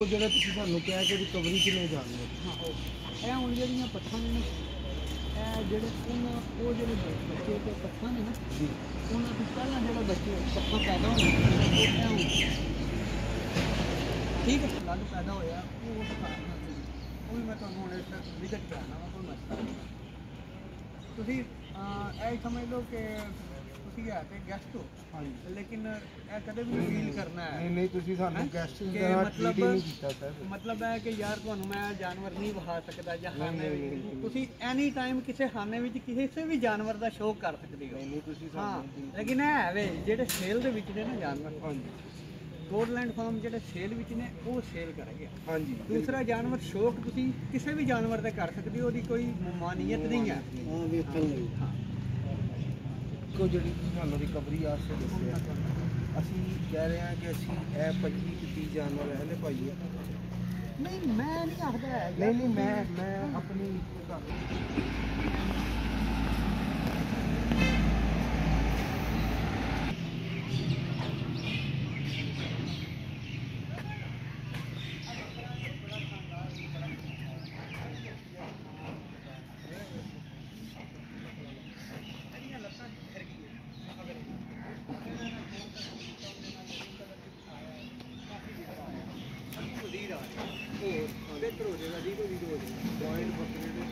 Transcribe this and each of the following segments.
ਉਹ ਜਿਹੜਾ ਤੁਸੀਂ ਸਾਨੂੰ ਕਿਹਾ ਕਿ ਰਿਕਵਰੀ ਕਿਵੇਂ ਜਾਣੀ ਹਾਂ। ਇਹ ਹੁਣ ਜਿਹੜੀਆਂ ਪੱਠਾਂ ਨੇ ਨਾ ਇਹ ਜਿਹੜੇ ਉਹਨਾਂ ਉਹ ਜਿਹੜੇ ਬੱਚੇ ਤੇ ਪੱਠਾਂ ਨੇ ਨਾ ਜੀ। ਉਹਨਾਂ ਤੋਂ ਪਹਿਲਾਂ ਜਿਹੜੇ ਬੱਚੇ ਪੱਠਾਂ ਪੈਦਾ ਹੋਏ ਉਹ ਹੁਣ ਠੀਕ ਹੈ। ਲੱਗ ਪੈਦਾ ਹੋਇਆ ਉਹ ਉਸ ਕਾਰਨ। ਉਹ ਵੀ ਮੈਂ ਤੁਹਾਨੂੰ ਹੁਣ ਇਸ ਵਿਜ਼ਿਟ ਕਰਾਣਾ ਵਾ ਕੋਈ ਮਸਲਾ ਤੁਸੀਂ ਇਹ ਸਮਝ ਲਓ ਕਿ ਤੁਸੀਂ ਹੈ ਤੇ ਗੈਸਟ ਹੋ। ਹਾਂਜੀ। ਲੇਕਿਨ ਇਹ ਕਦੇ ਵੀ ਫੀਲ ਕਰਨਾ ਹੈ। ਨਹੀਂ ਨਹੀਂ ਤੁਸੀਂ ਸਾਨੂੰ ਹੈਂ? ਗੈਸਟ ਕਿ ਦੀ ਤਰ੍ਹਾਂ ਮਤਲਬ- ਟ੍ਰੀਟ ਹੀ ਨਹੀਂ ਕੀਤਾ ਸਰ। ਮਤਲਬ ਹੈ ਕਿ ਯਾਰ ਤੁਹਾਨੂੰ ਮੈਂ ਜਾਨਵਰ ਨਹੀਂ ਵਿਖਾ ਸਕਦਾ ਜਾਂ ਨਹੀਂ, ਖਾਣੇ ਨਹੀਂ, ਵਿੱਚ। ਨਹੀਂ। ਤੁਸੀਂ ਐਨੀ ਟਾਈਮ ਕਿਸੇ ਖਾਨੇ ਵਿੱਚ ਕਿਸੇ ਵੀ ਜਾਨਵਰ ਦਾ ਕਰ ਸਕਦੇ ਹੋ। ਨਹੀਂ ਨਹੀਂ ਤੁਸੀਂ ਹਾਂ ਸਾਨੂੰ ਲੇਕਿਨ ਇਹ ਹੈ ਵੇ ਜਿਹੜੇ ਸੇਲ ਦੇ ਵਿੱਚ ਨੇ ਨਾ ਜਾਨਵਰ। ਹਾਂਜੀ। ਗੋਡਲੈਂਡ ਫਾਰਮ ਜਿਹੜੇ ਸੇਲ ਵਿੱਚ ਨੇ ਉਹ ਸੇਲ ਕਰਾਂਗੇ। ਹਾਂਜੀ ਦੂਸਰਾ ਜਾਨਵਰ ਸ਼ੌਕ ਤੁਸੀਂ ਕਿਸੇ ਵੀ ਜਾਨਵਰ ਦਾ ਕਰ ਸਕਦੇ ਹੋ ਉਹਦੀ ਕੋਈ ਮਮਾਨੀਅਤ ਨਹੀਂ ਹੈ। ਹਾਂ। ਵੇਖਣ ਲਈ ਹਾਂ। ਕੋ ਜਿਹੜੀ ਤੁਸੀਂ ਸਾਨੂੰ ਰਿਕਵਰੀ ਆਸਤੇ ਦੱਸਿਆ। ਅਸੀਂ ਕਹਿ ਰਹੇ ਹਾਂ ਕਿ ਅਸੀਂ ਇਹ 25 ਕਿ 30 ਜਾਨਵਰ ਹਲੇ ਪਾਈਏ ਨਹੀਂ ਮੈਂ ਨਹੀਂ ਆਖਦਾ ਹੈ ਨਹੀਂ ਨਹੀਂ ਮੈਂ ਮੈਂ ਆਪਣੀ ਘਰ ਬਿਹਤਰ ਹੋ ਜਾਏਗਾ ਜੀ ਕੋਈ ਹੋ ਜਾਏਗਾ ਪੁਆਇੰਟ ਬੱਕਰੇ ਦੇ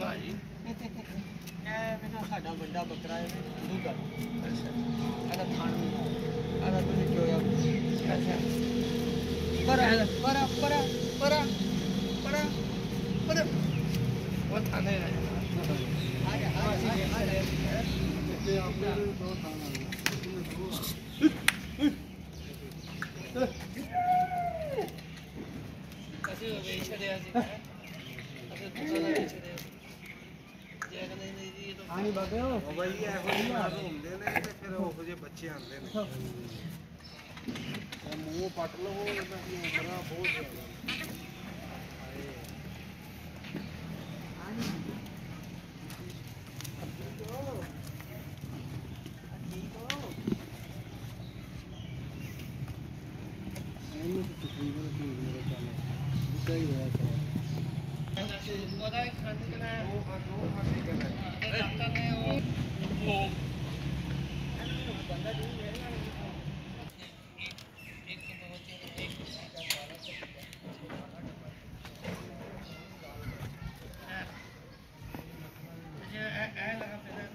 ਭਾਜੀ। ਇਹ ਬਿਨਾ ਸਾਡਾ ਵੱਡਾ ਬੱਕਰਾ ਹੈ ਦੂਗਾ ਅੱਛਾ ਇਹਦਾ ਖਾਣ ਨੂੰ। ਇਹਦਾ ਤੁਸੀਂ ਚੋਇਆ ਅੱਛਾ। ਪਰ ਪਰ ਪਰ ਪਰ ਪਰ ਉਹ ਥਾਣੇ ਆ ਗਿਆ ਆ ਗਿਆ ਆ ਗਿਆ ਤੇ ਆਪਣੇ ਦੋ ਥਾਣਾ ਅਸੀਂ ਵੇਚ ਛੜਿਆ ਸੀ ਅਸੀਂ ਦੂਸਰਾ ਵੇਚ ਛੜਿਆ ਜੇ ਕਹਿੰਦੇ ਨਹੀਂ ਤਾਂ ਬਾਬੇ ਉਹ ਉਹ ਬਾਈ ਇਹੋ ਜਿਹੇ ਨਾਲ ਹੁੰਦੇ ਨੇ ਤੇ ਫਿਰ ਉਹੋ ਜਿਹੇ ਬੱਚੇ ਆਉਂਦੇ ਨੇ। ਇਹ ਮੂੰਹ ਪੱਟ ਲਵੋ ਇਹਨਾਂ ਦੀ ਉਮਰਾਂ ਬਹੁਤ ਜ਼ਿਆਦਾ ਇਹਨੂੰ ਤਕਰੀਬਨ ਕੀ ਮੇਰੇ ਚਾਲੇ ਸਹੀ ਹੋਇਆ ਉਹਦਾ ਖੰਡ ਕਨਾ ਉਹ ਉਹ ਖਾਤੇ ਕਰ ਡਾਕਟਰ ਨੇ ਉਹ ਉਹ ਨਹੀਂ ਇਹ ਇਹ ਨਾ ਆ ਚਾਰ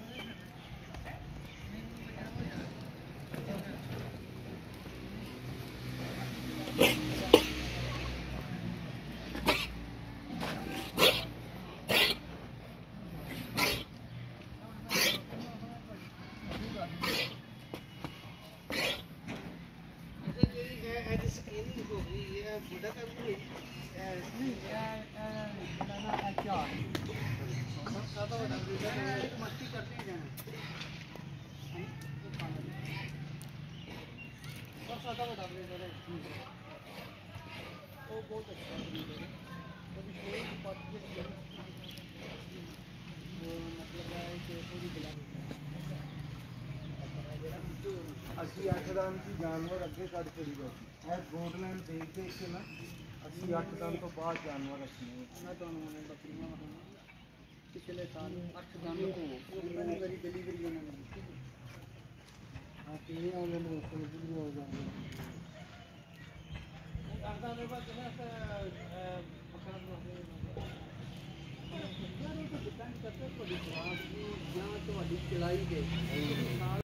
ਮਸਤੀ ਕਰਦੇ ਜਾਣਾ ਬਸ ਸਾਡਾ ਵੱਡਾ ਬਲੇਜ਼ਰ ਹੈ ਉਹ ਬਹੁਤ ਅੱਛਾ ਬਲੇਜ਼ਰ ਹੈ। ਉਹਦੀ ਕੋਈ ਪੱਟ ਜਿਹੜੀ ਹੈ ਉਹ ਮਤਲਬ ਹੈ ਕਿ ਪੂਰੀ ਬਲਾ ਅਸੀਂ ਅੱਠ ਦਿਨ ਦੀ ਜਾਨਵਰ ਅੱਗੇ ਕੱਢ ਚੜੀ ਸੀ ਇਹ ਗੋਡਲੈਂਡ ਦੇਖ ਦੇਖ ਕੇ ਨਾ ਅਸੀਂ ਅੱਠ ਦਿਨ ਤੋਂ ਬਾਅਦ ਜਾਨਵਰ ਰੱਖਣੇ ਮੈਂ ਤੁਹਾਨੂੰ ਹੁਣ ਬੱਕਰੀਆਂ ਵਿਖਾਉਣਾ ਪਿਛਲੇ ਸਾਲ 8 ਦਿਨ ਹੋ ਪਹਿਲੀ ਵਾਰੀ ਡਿਲੀਵਰੀ ਉਹਨਾਂ ਨੇ ਦਿੱਤੀ ਆ ਕਿਵੇਂ ਆਉਂਦੇ ਨੇ ਵੀ ਹੋ ਜਾਂਦੇ ਕਰਦਾ ਨੇ ਬਸ ਨਾ ਬੱਕਰਾ ਨੂੰ ਤਾਂ ਤੁਹਾਡੀ ਦੀ ਜਾਂ ਤੁਹਾਡੀ ਚਲਾਈ ਤੇ